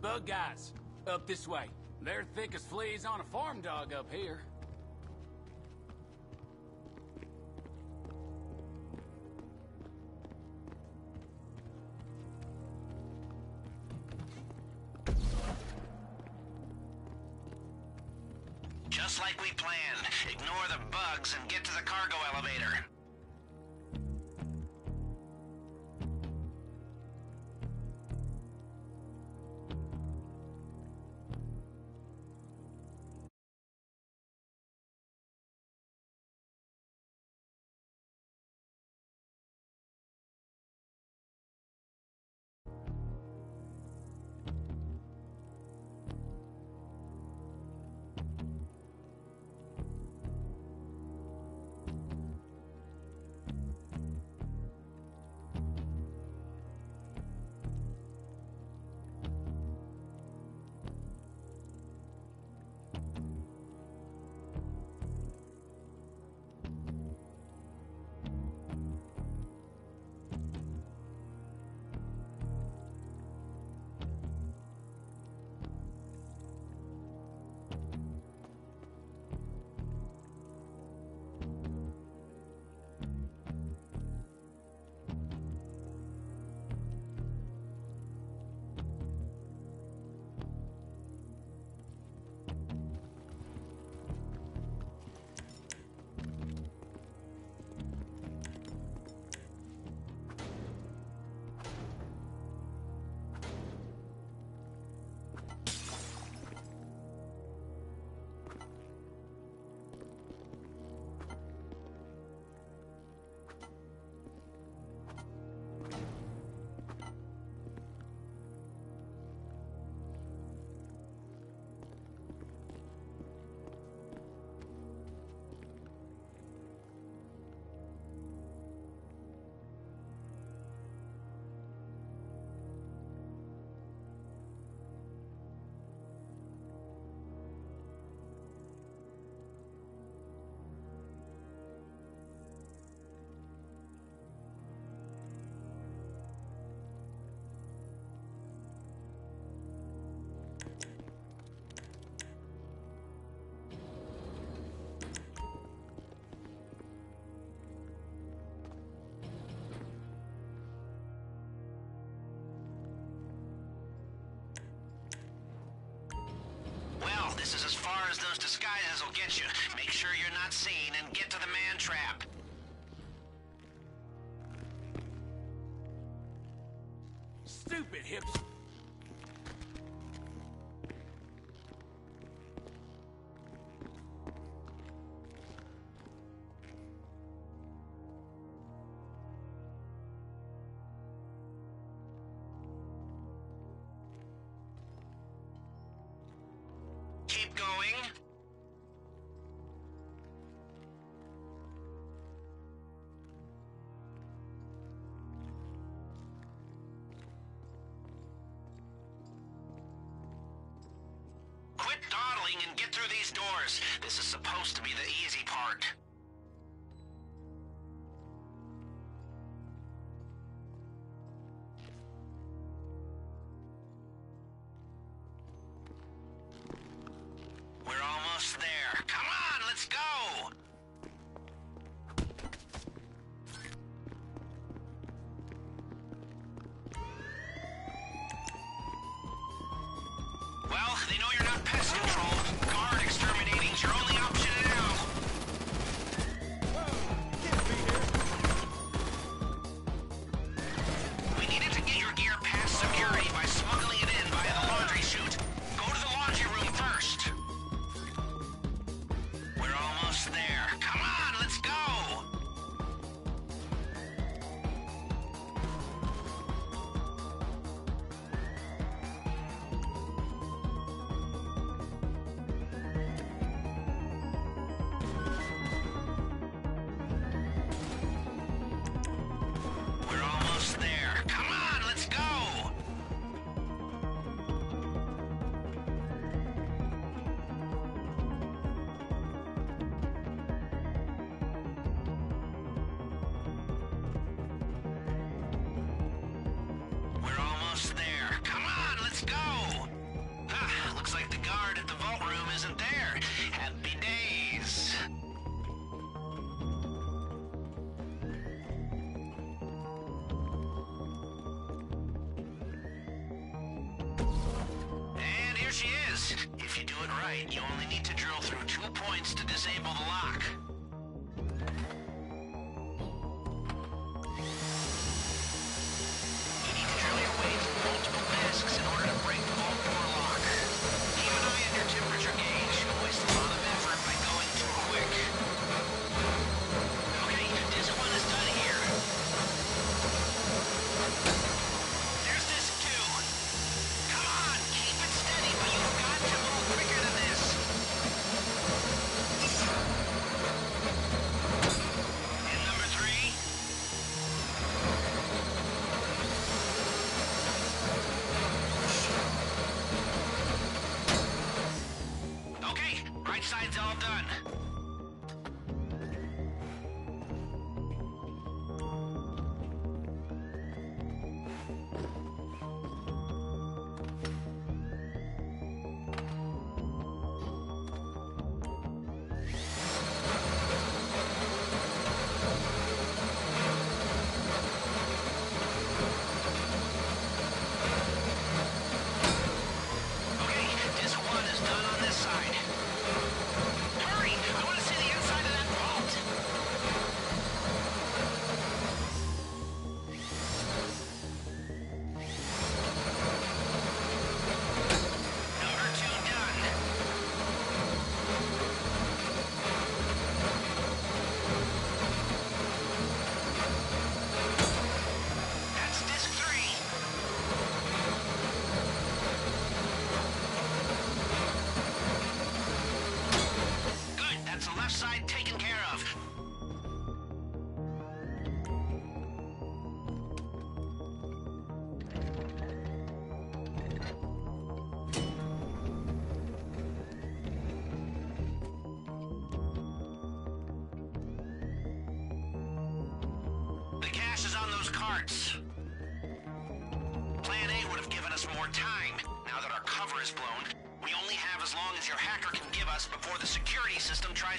Bug guys, up this way. They're thick as fleas on a farm dog up here. Disguises will get you. Make sure you're not seen and get to the man trap. Stupid hips. Keep going. This is supposed to be the easy part.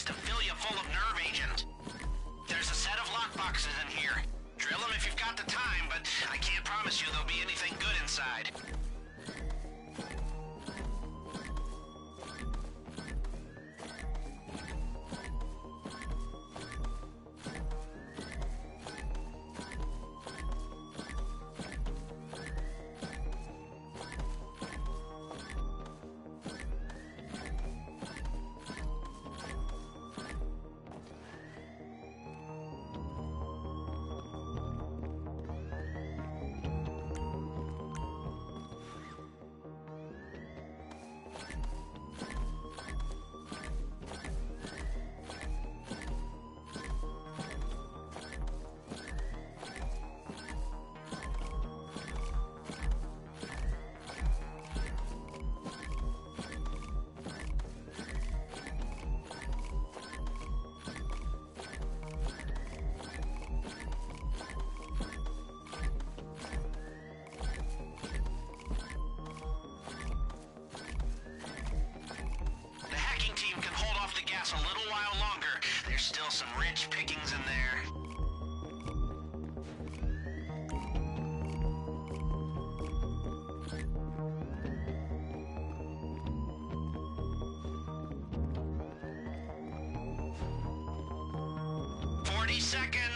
to fill you full of nerve agent. There's a set of lockboxes in here. Drill them if you've got the time, but I can't promise you there'll be anything good inside. some rich pickings in there. seconds.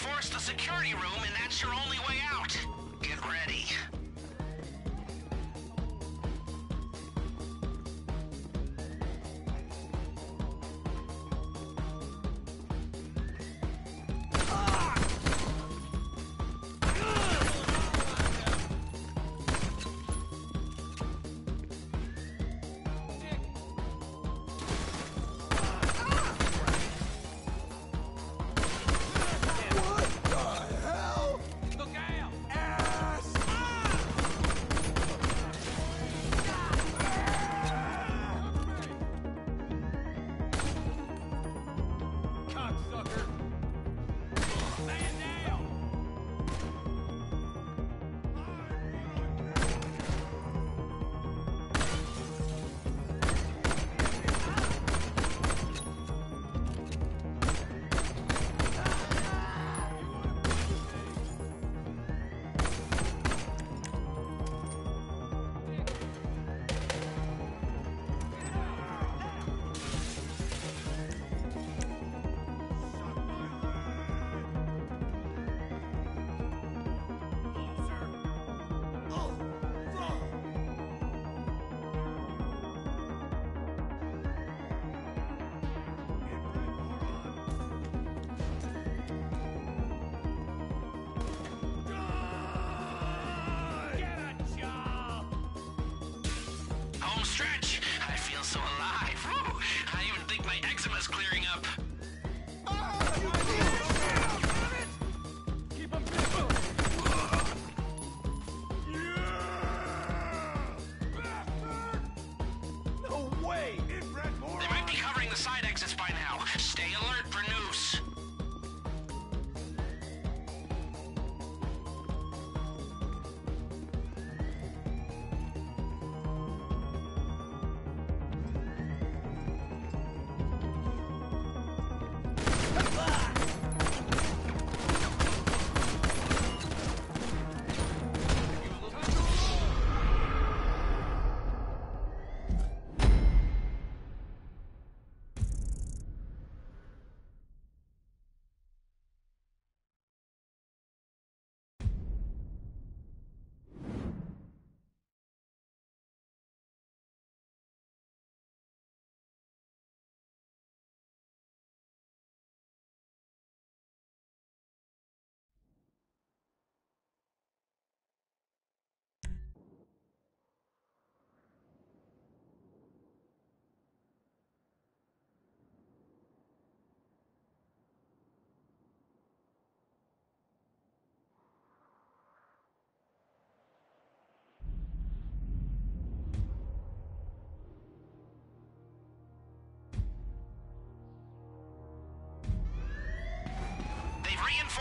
reinforce the security room and that's your only way trench!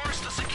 forced us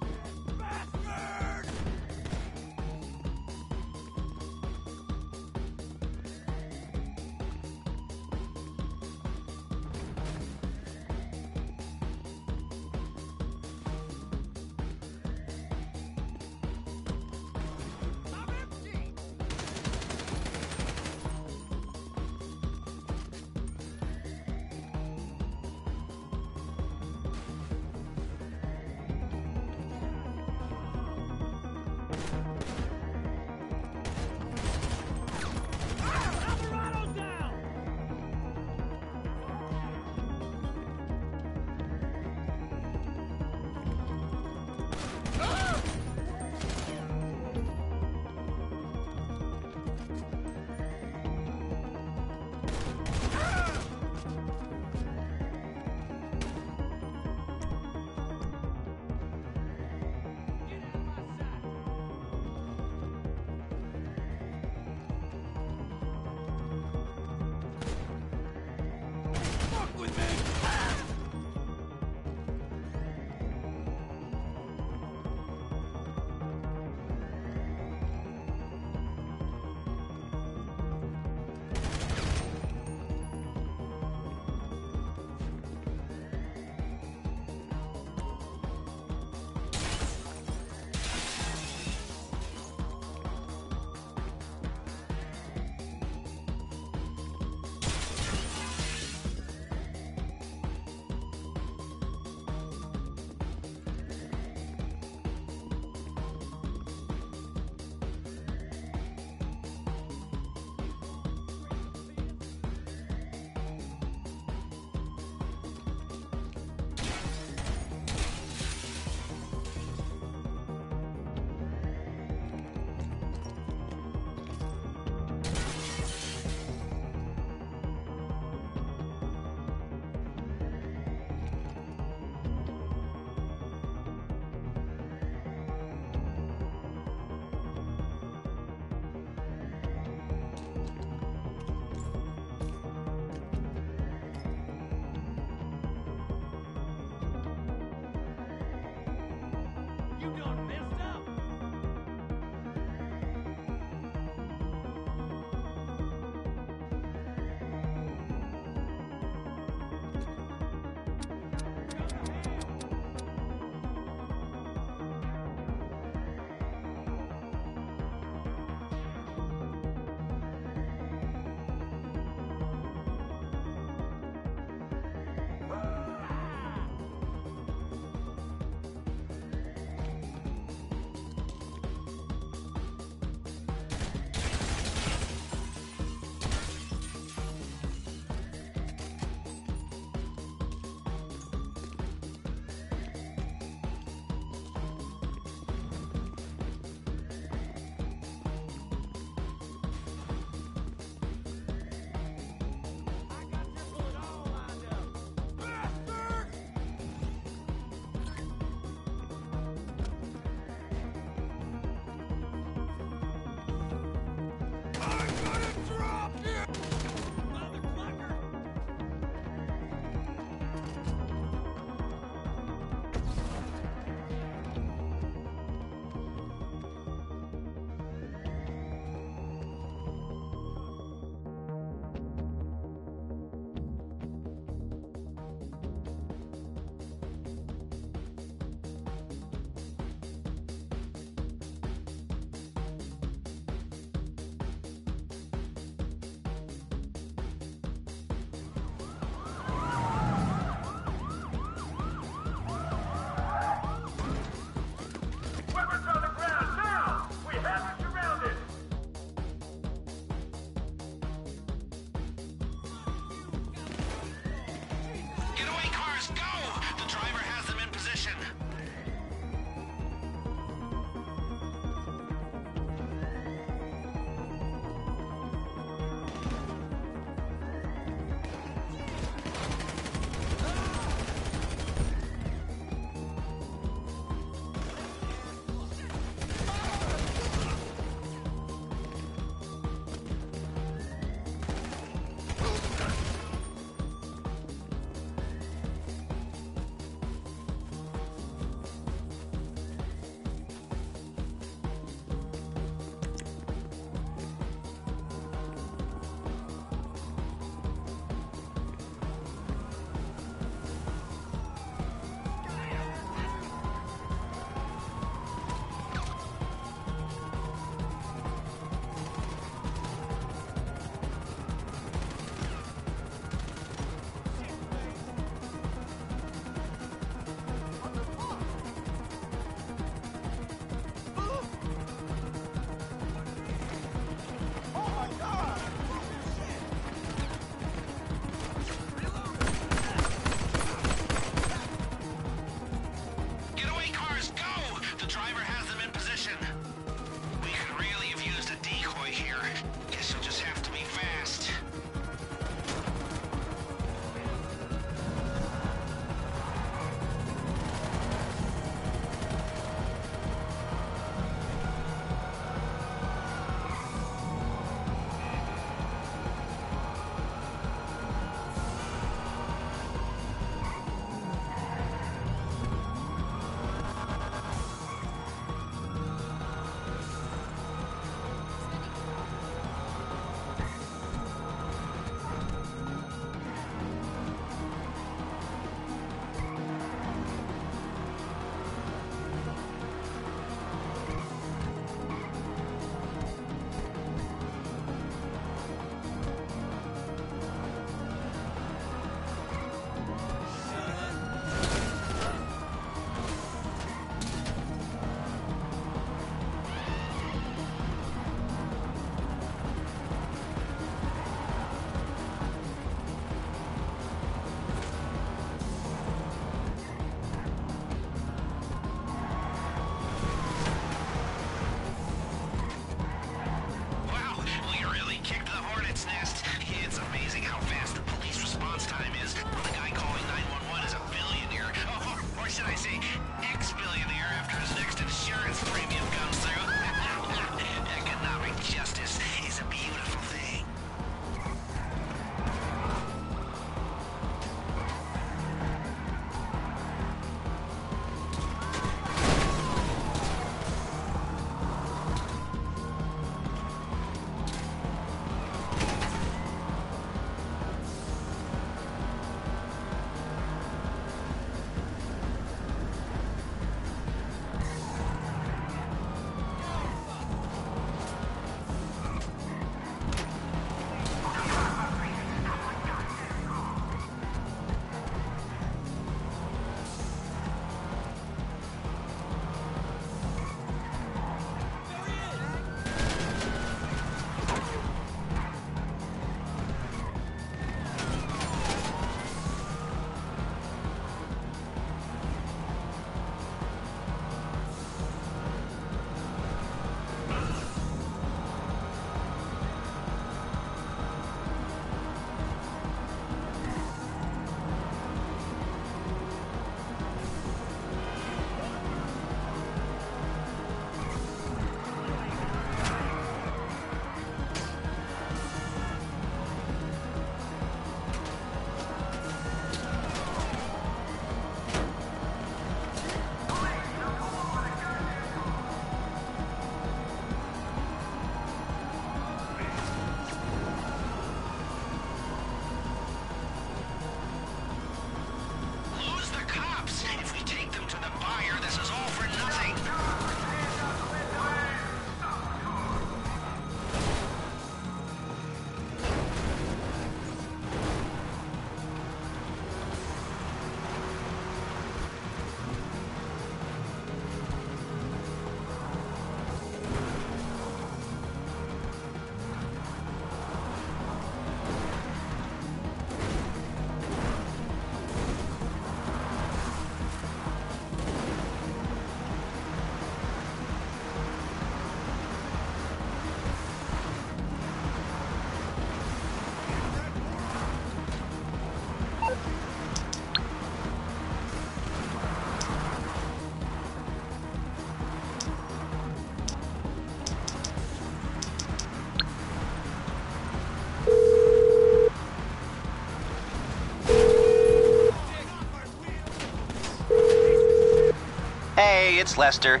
it's Lester.